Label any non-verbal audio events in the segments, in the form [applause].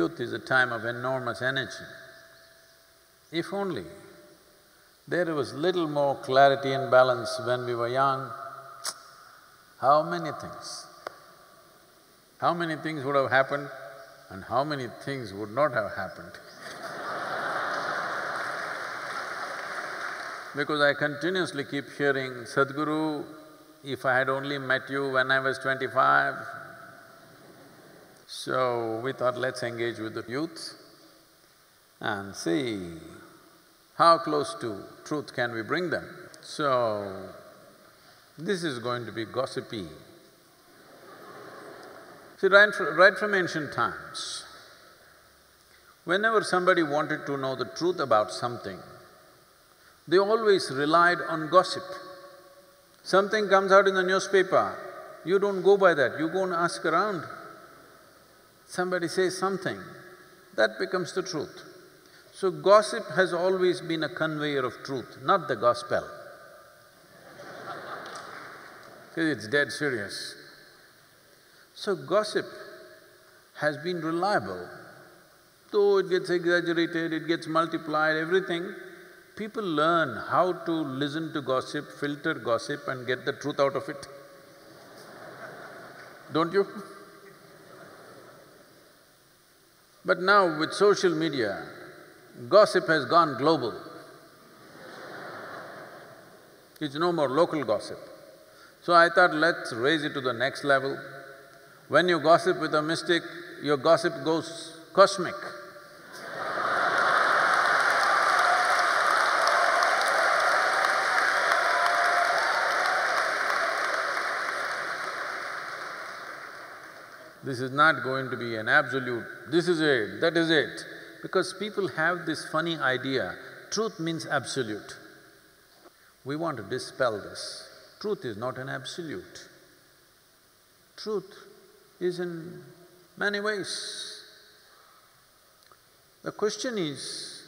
youth is a time of enormous energy. If only there was little more clarity and balance when we were young, how many things, how many things would have happened and how many things would not have happened [laughs] Because I continuously keep hearing, Sadhguru, if I had only met you when I was twenty-five, so we thought, let's engage with the youth and see how close to truth can we bring them. So, this is going to be gossipy. See, right, right from ancient times, whenever somebody wanted to know the truth about something, they always relied on gossip. Something comes out in the newspaper, you don't go by that, you go and ask around somebody says something, that becomes the truth. So gossip has always been a conveyor of truth, not the gospel. [laughs] it's dead serious. So gossip has been reliable. Though it gets exaggerated, it gets multiplied, everything, people learn how to listen to gossip, filter gossip and get the truth out of it. Don't you? But now with social media, gossip has gone global. It's no more local gossip. So I thought, let's raise it to the next level. When you gossip with a mystic, your gossip goes cosmic. This is not going to be an absolute, this is it, that is it. Because people have this funny idea, truth means absolute. We want to dispel this. Truth is not an absolute. Truth is in many ways. The question is,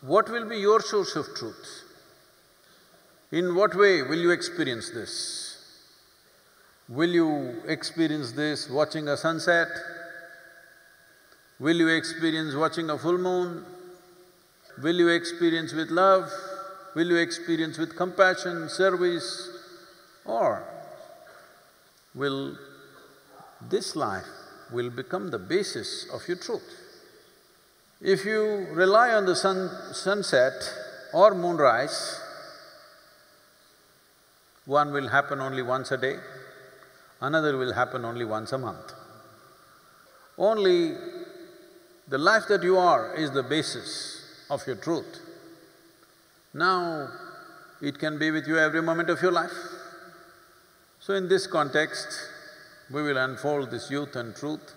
what will be your source of truth? In what way will you experience this? Will you experience this watching a sunset? Will you experience watching a full moon? Will you experience with love? Will you experience with compassion, service? Or will this life will become the basis of your truth? If you rely on the sun… sunset or moonrise, one will happen only once a day another will happen only once a month. Only the life that you are is the basis of your truth. Now, it can be with you every moment of your life. So in this context, we will unfold this youth and truth